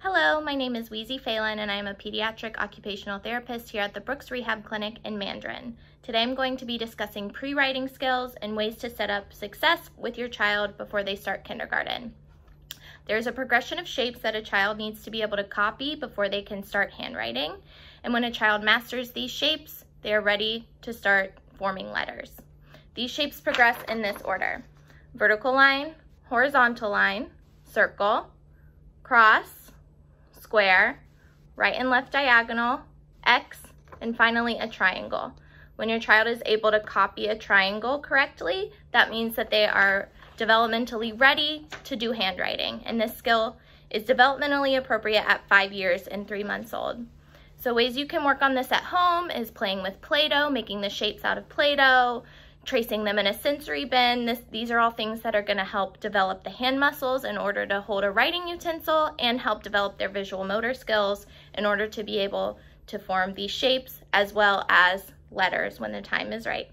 Hello, my name is Wheezy Phelan and I am a pediatric occupational therapist here at the Brooks Rehab Clinic in Mandarin. Today I'm going to be discussing pre-writing skills and ways to set up success with your child before they start kindergarten. There's a progression of shapes that a child needs to be able to copy before they can start handwriting. And when a child masters these shapes, they are ready to start forming letters. These shapes progress in this order. Vertical line, horizontal line, circle, cross, square, right and left diagonal, X, and finally a triangle. When your child is able to copy a triangle correctly, that means that they are developmentally ready to do handwriting. And this skill is developmentally appropriate at five years and three months old. So ways you can work on this at home is playing with Play-Doh, making the shapes out of Play-Doh, tracing them in a sensory bin. This, these are all things that are gonna help develop the hand muscles in order to hold a writing utensil and help develop their visual motor skills in order to be able to form these shapes as well as letters when the time is right.